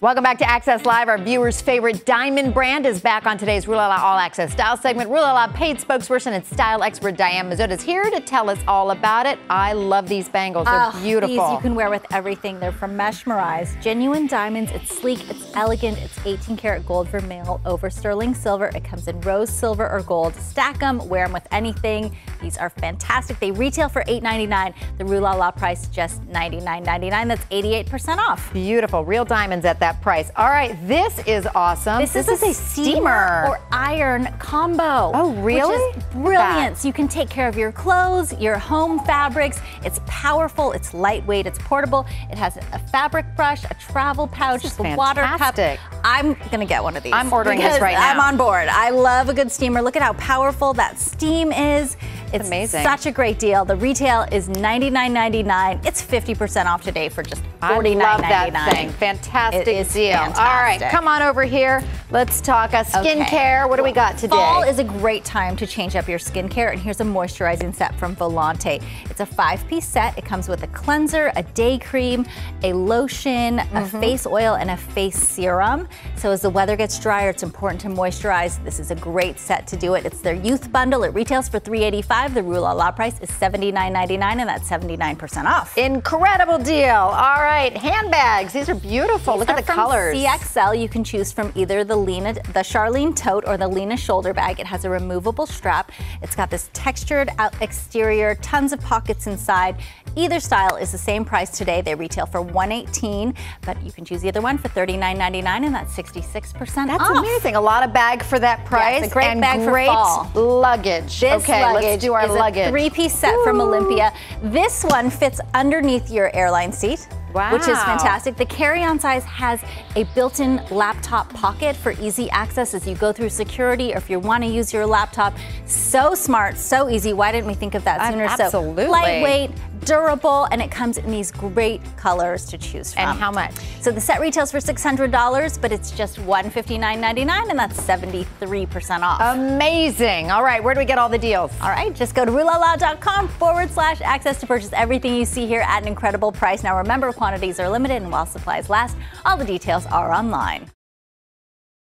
Welcome back to Access Live. Our viewers' favorite diamond brand is back on today's Rue La La All Access Style segment. Rue La La paid spokesperson and style expert Diane Mazzotta is here to tell us all about it. I love these bangles. They're Oh, beautiful. These you can wear with everything. They're from Meshmerize. Genuine diamonds. It's sleek. It's elegant. It's 18 karat gold vermeil over sterling silver. It comes in rose silver or gold. Stack them. Wear them with anything. These are fantastic. They retail for $8.99. The Rue La La price just $99.99. That's 88% off. Beautiful, real diamonds at that price. All right, this is awesome. This, is, a steamer or iron combo. Oh, really? Which is brilliant. So you can take care of your clothes, your home fabrics. It's powerful, it's lightweight, it's portable. It has a fabric brush, a travel pouch, This is a water cup. I'm gonna get one of these. I'm ordering this right now. I'm on board. I love a good steamer. Look at how powerful that steam is. It's amazing. such a great deal. The retail is $99.99. It's 50% off today for just I $49.99. love that thing. Fantastic deal. All right, come on over here. Let's talk uh, Okay. skincare. What do we got today? Fall is a great time to change up your skincare, and here's a moisturizing set from Volante. It's a five-piece set. It comes with a cleanser, a day cream, a lotion, a Mm-hmm. face oil, and a face serum. So as the weather gets drier, it's important to moisturize. This is a great set to do it. It's their youth bundle. It retails for 385. The Rue La La price is $79.99, and that's 79% off. Incredible deal. All right, handbags. These are beautiful. Look These at the from colors. CXL. You can choose from either the Lena, the Charlene tote or the Lena shoulder bag. It has a removable strap. It's got this textured out exterior, tons of pockets inside. Either style is the same price today. They retail for 118, but you can choose either one for $39.99, and that's 66% That's off. amazing. A lot of bag for that price. a great and bag for fall. luggage. This okay, luggage let's do our is luggage. a three-piece set from Olympia. This one fits underneath your airline seat. Which is fantastic. The carry-on size has a built-in laptop pocket for easy access as you go through security or if you want to use your laptop. So smart, so easy. Why didn't we think of that Um, sooner? absolutely. So lightweight, durable, and it comes in these great colors to choose from. And how much? So the set retails for $600, but it's just $159.99, and that's 73% off. Amazing. All right, where do we get all the deals? All right, just go to ruelala.com forward slash access to purchase everything you see here at an incredible price. Now remember, quantities are limited and while supplies last, all the details are online.